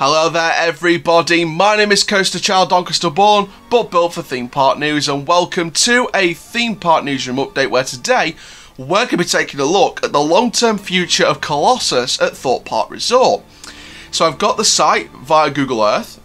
Hello there everybody, my name is Coaster Chall Doncaster born, but built for theme park news and welcome to a theme park newsroom update where today we're going to be taking a look at the long-term future of Colossus at Thorpe Park Resort. So I've got the site via Google Earth,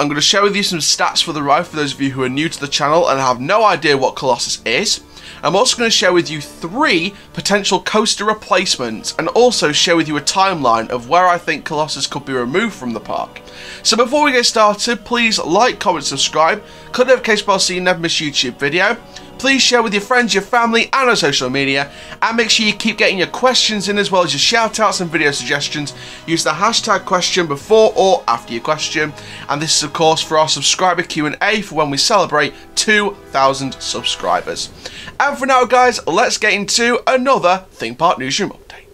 I'm going to share with you some stats for the ride for those of you who are new to the channel and have no idea what Colossus is. I'm also going to share with you three potential coaster replacements and also share with you a timeline of where I think Colossus could be removed from the park. So before we get started, please like, comment, subscribe, click the notification bell so you never miss a YouTube video. Please share with your friends, your family, and on social media. And make sure you keep getting your questions in as well as your shout outs and video suggestions. Use the hashtag question before or after your question. And this is of course for our subscriber Q&A for when we celebrate 2,000 subscribers. And for now guys, let's get into another Theme Park Newsroom update.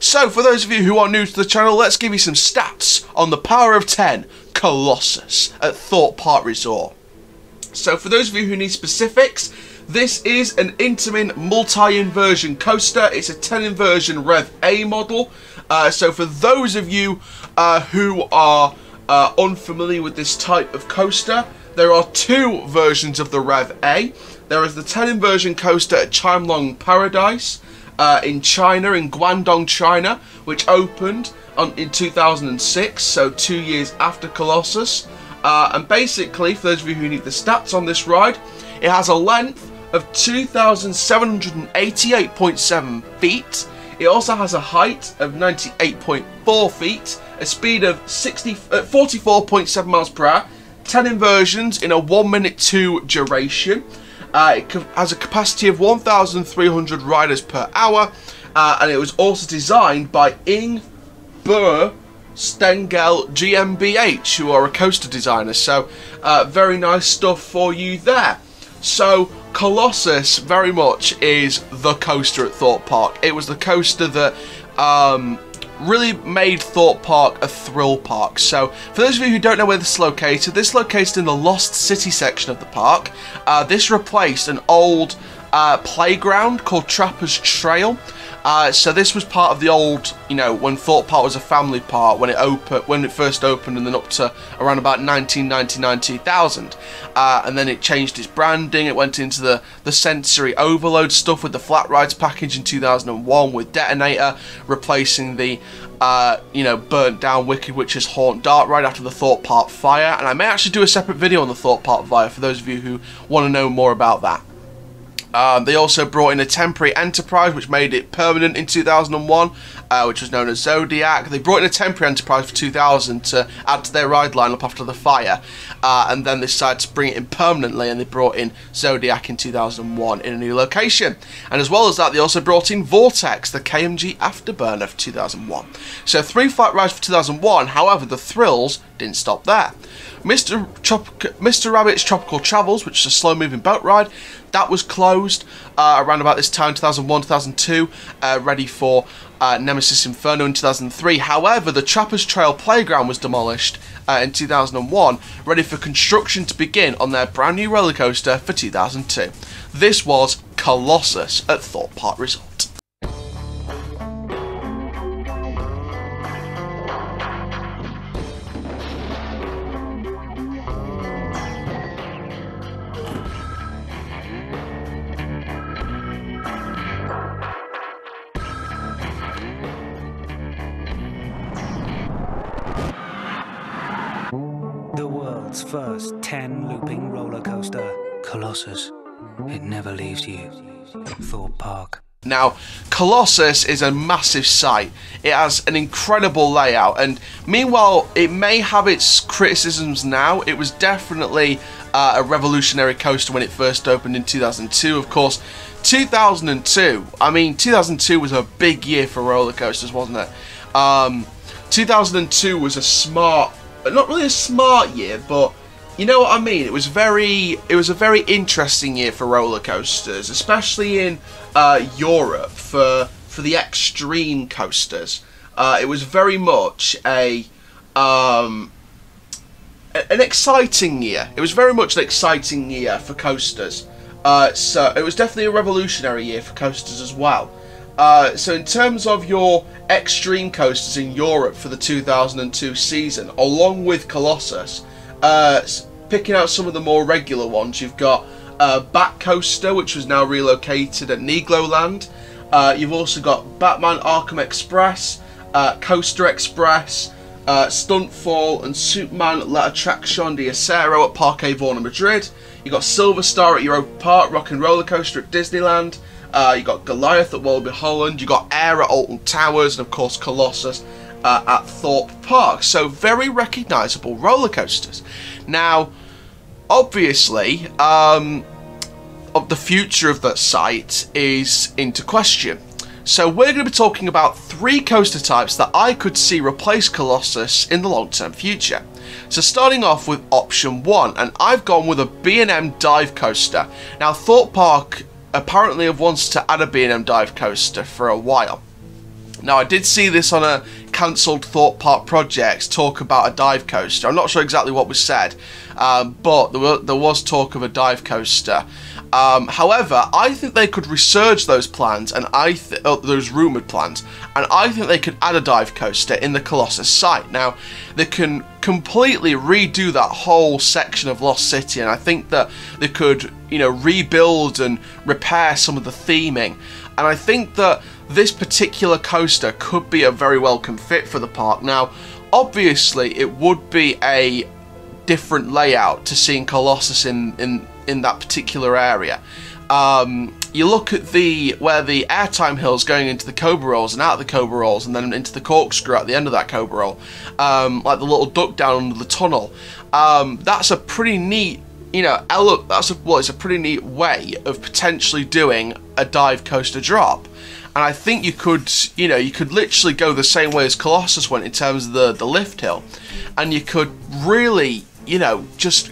So for those of you who are new to the channel, let's give you some stats on the Power of 10 Colossus at Thorpe Park Resort. So for those of you who need specifics, this is an Intamin multi-inversion coaster. It's a 10 inversion Rev A model. Uh, so for those of you uh, who are uh, unfamiliar with this type of coaster, there are two versions of the Rev A. There is the 10 inversion coaster at Chimelong Paradise uh, in China, in Guangdong, China, which opened on, in 2006, so two years after Colossus. Uh, and basically, for those of you who need the stats on this ride, it has a length of 2,788.7 feet. It also has a height of 98.4 feet, a speed of 60, uh, 44.7 miles per hour, 10 inversions in a 1 minute 2 duration. Uh, it has a capacity of 1,300 riders per hour, uh, and it was also designed by Ing Burr Stengel GmbH, who are a coaster designer. So, uh, very nice stuff for you there. So, Colossus very much is the coaster at Thorpe Park. It was the coaster that um, really made Thorpe Park a thrill park. So, for those of you who don't know where this is located, this is located in the Lost City section of the park. Uh, this replaced an old uh, playground called Trapper's Trail. Uh, so this was part of the old, you know, when Thorpe Park was a family park when it opened, when it first opened, and then up to around about 1999, 2000, uh, and then it changed its branding. It went into the the sensory overload stuff with the flat rides package in 2001 with Detonator replacing the, uh, you know, burnt down Wicked Witch's Haunt Dark ride after the Thorpe Park fire. And I may actually do a separate video on the Thorpe Park fire for those of you who want to know more about that. Um, they also brought in a temporary enterprise, which made it permanent in 2001, uh, which was known as Zodiac. They brought in a temporary enterprise for 2000 to add to their ride lineup after the fire, uh, and then they decided to bring it in permanently, and they brought in Zodiac in 2001 in a new location. And as well as that, they also brought in Vortex, the KMG Afterburner for 2001. So three flat rides for 2001. However, the thrills didn't stop there. Mr. Trop Mr. Rabbit's Tropical Travels, which is a slow-moving boat ride, that was closed uh, around about this time, 2001, 2002, uh, ready for uh, Nemesis Inferno in 2003. However, the Trappers Trail Playground was demolished uh, in 2001, ready for construction to begin on their brand new roller coaster for 2002. This was Colossus at Thorpe Park Resort. Looping roller coaster. Colossus. It never leaves you. Thorpe Park. Now, Colossus is a massive site. It has an incredible layout, and meanwhile, it may have its criticisms now. It was definitely uh, a revolutionary coaster when it first opened in 2002. Of course, 2002. I mean, 2002 was a big year for roller coasters, wasn't it? Um, 2002 was a smart not really a smart year, but you know what I mean. It was very, it was a very interesting year for roller coasters, especially in uh, Europe for for the extreme coasters. Uh, it was very much a um, an exciting year. It was very much an exciting year for coasters. Uh, so it was definitely a revolutionary year for coasters as well. Uh, so in terms of your extreme coasters in Europe for the 2002 season, along with Colossus, uh, picking out some of the more regular ones, you've got uh, Bat Coaster, which was now relocated at Nigloland. Uh, you've also got Batman Arkham Express, uh, Coaster Express, uh, Stuntfall, and Superman La Atracción de Acero at Parque Warner Madrid. You've got Silver Star at Europa Park, Rock and Roller Coaster at Disneyland. Uh, you got Goliath at Walibi Holland. You got Air at Alton Towers, and of course Colossus uh, at Thorpe Park. So very recognisable roller coasters. Now, obviously, um, the future of that site is into question. So we're going to be talking about three coaster types that I could see replace Colossus in the long-term future. So starting off with option one, and I've gone with a B&M dive coaster. Now Thorpe Park apparently have wanted to add a B&M dive coaster for a while. Now I did see this on a cancelled Thorpe Park project talk about a dive coaster. I'm not sure exactly what was said, um, but there, were, there was talk of a dive coaster. Um, however, I think they could resurge those plans and I th- oh, those rumored plans, and I think they could add a dive coaster in the Colossus site. Now, they can completely redo that whole section of Lost City, and I think that they could, you know, rebuild and repair some of the theming. And I think that this particular coaster could be a very welcome fit for the park. Now, obviously, it would be a different layout to seeing Colossus in, in in that particular area. Um, you look at the where the airtime hill's going into the cobra rolls and out of the cobra rolls and then into the corkscrew at the end of that cobra roll, um, like the little duck down under the tunnel. Um, that's a pretty neat, you know, that's a well, it's a pretty neat way of potentially doing a dive coaster drop. And I think you could, you know, you could literally go the same way as Colossus went in terms of the the lift hill, and you could really, you know, just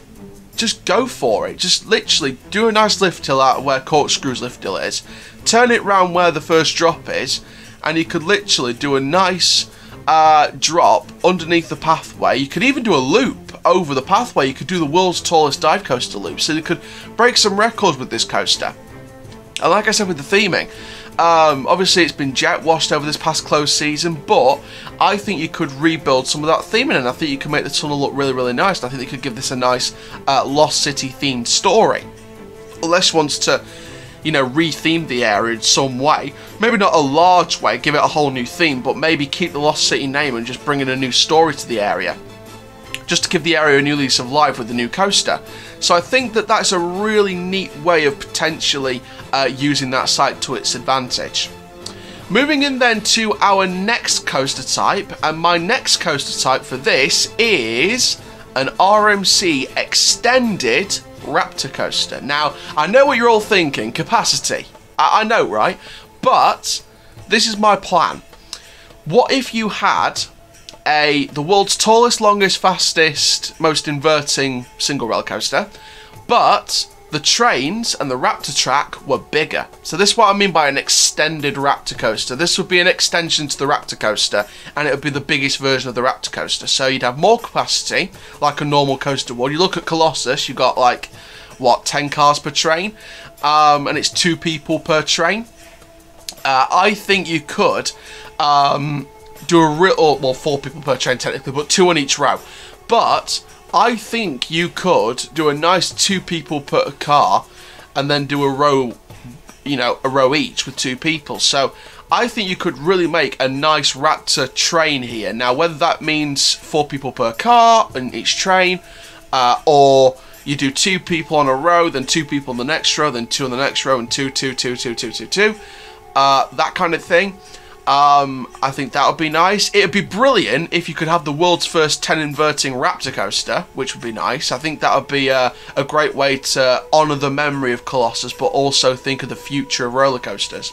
just go for it. Just literally do a nice lift hill out of where Corkscrew's lift hill is, turn it round where the first drop is, and you could literally do a nice uh, drop underneath the pathway. You could even do a loop over the pathway. You could do the world's tallest dive coaster loop. So you could break some records with this coaster. And like I said with the theming, um, obviously, it's been jet washed over this past close season, but I think you could rebuild some of that theming, and I think you could make the tunnel look really, really nice. And I think they could give this a nice uh, Lost City themed story. Unless wants to, you know, retheme the area in some way. Maybe not a large way, give it a whole new theme, but maybe keep the Lost City name and just bring in a new story to the area just to give the area a new lease of life with the new coaster. So I think that that's a really neat way of potentially uh, using that site to its advantage. Moving in then to our next coaster type, and my next coaster type for this is an RMC extended Raptor coaster. Now, I know what you're all thinking, capacity. I, I know, right? But this is my plan. What if you had a the world's tallest, longest, fastest, most inverting single rail coaster, but the trains and the Raptor track were bigger. So this is what I mean by an extended Raptor coaster. This would be an extension to the Raptor coaster and it would be the biggest version of the Raptor coaster. So you'd have more capacity like a normal coaster would. You look at Colossus, you've got like, what, 10 cars per train? Um, and it's two people per train. Uh, I think you could um, do a real, well, four people per train technically, but two on each row. But I think you could do a nice two people per car and then do a row, you know, a row each with two people. So I think you could really make a nice Raptor train here. Now, whether that means four people per car in each train, uh, or you do two people on a row, then two people on the next row, then two on the next row, and two, two, two, two, two, two, two, uh, that kind of thing. Um, I think that would be nice. It would be brilliant if you could have the world's first 10 inverting Raptor coaster, which would be nice. I think that would be a, a great way to honour the memory of Colossus, but also think of the future of roller coasters.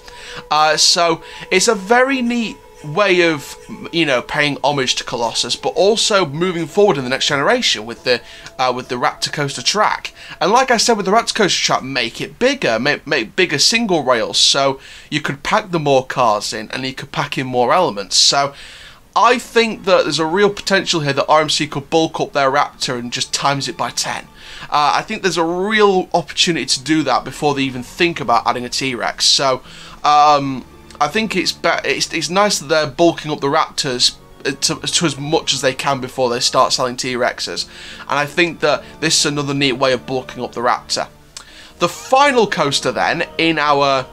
Uh, so it's a very neat way of you know paying homage to Colossus, but also moving forward in the next generation with the uh, with the Raptor Coaster track. And like I said with the Raptor Coaster track, make it bigger, make, make bigger single rails, so you could pack the more cars in, and you could pack in more elements. So. I think that there's a real potential here that RMC could bulk up their Raptor and just times it by 10. Uh, I think there's a real opportunity to do that before they even think about adding a T-Rex. So, um, I think it's, be- it's it's nice that they're bulking up the Raptors uh, to, to as much as they can before they start selling T Rexes, and I think that this is another neat way of bulking up the Raptor. The final coaster then in our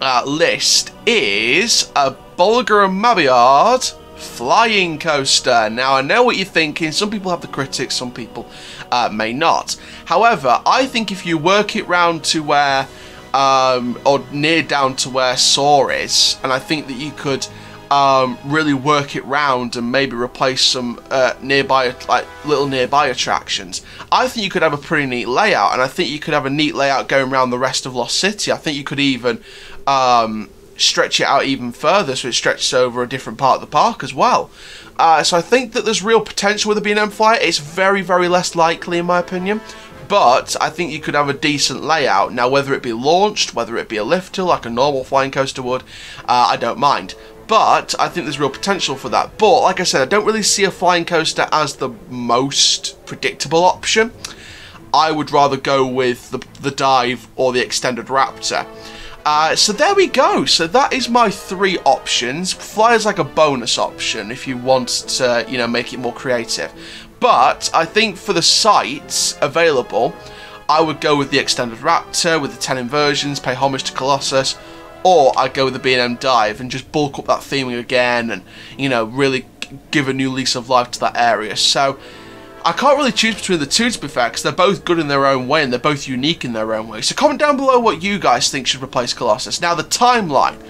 uh, list is a Bolliger and Mabillard flying coaster. Now, I know what you're thinking. Some people have the critics, some people uh, may not. However, I think if you work it round to where, um, or near down to where Saw is, and I think that you could um, really work it round and maybe replace some uh, nearby, like little nearby attractions. I think you could have a pretty neat layout, and I think you could have a neat layout going around the rest of Lost City. I think you could even um, stretch it out even further so it stretches over a different part of the park as well. Uh, so I think that there's real potential with the B&M Flyer. It's very, very less likely in my opinion. But I think you could have a decent layout. Now, whether it be launched, whether it be a lift lifter like a normal flying coaster would, uh, I don't mind but I think there's real potential for that. But like I said, I don't really see a flying coaster as the most predictable option. I would rather go with the, the dive or the extended Raptor. Uh, so there we go. So that is my three options. Flyer's like a bonus option if you want to, you know, make it more creative. But I think for the sites available, I would go with the extended Raptor with the 10 inversions, pay homage to Colossus, or I'd go with the B&M dive and just bulk up that theming again and you know really give a new lease of life to that area. So I can't really choose between the two to be fair because they're both good in their own way and they're both unique in their own way. So comment down below what you guys think should replace Colossus. Now the timeline.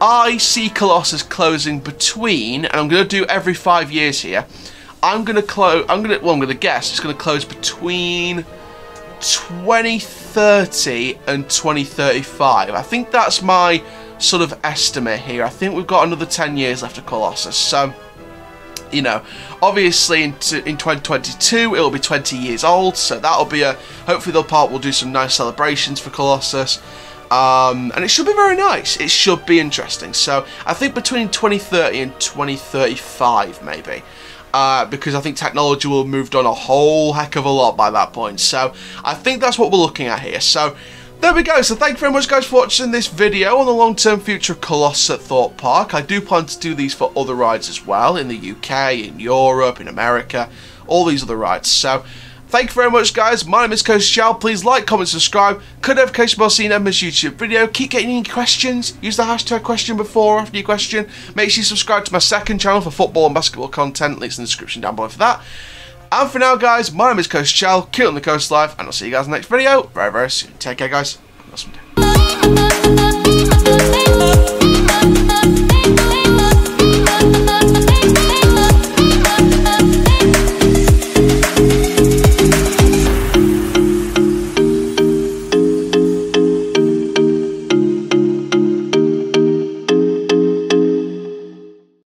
I see Colossus closing between and I'm going to do every five years here I'm to close I'm to well I'm to guess it's to close between 2030 and 2035. I think that's my sort of estimate here. I think we've got another 10 years left of Colossus. So, you know, obviously in, in 2022 it'll be 20 years old. So that'll be a. Hopefully, the park will do some nice celebrations for Colossus. Um, and it should be very nice. It should be interesting. So I think between 2030 and 2035, maybe uh, because I think technology will have moved on a whole heck of a lot by that point. So I think that's what we're looking at here. So there we go. So thank you very much guys for watching this video on the long-term future of Colossus at Thorpe Park. I do plan to do these for other rides as well in the UK, in Europe, in America, all these other rides. So Thank you very much, guys. My name is Coaster Chall. Please like, comment, subscribe. Could notification bell so never miss YouTube video. Keep getting any questions. Use the hashtag question before or after your question. Make sure you subscribe to my second channel for football and basketball content. Links in the description down below for that. And for now, guys, my name is Coaster Chall. Keep on the Coast Life, and I'll see you guys in the next video very, very soon. Take care, guys. Have.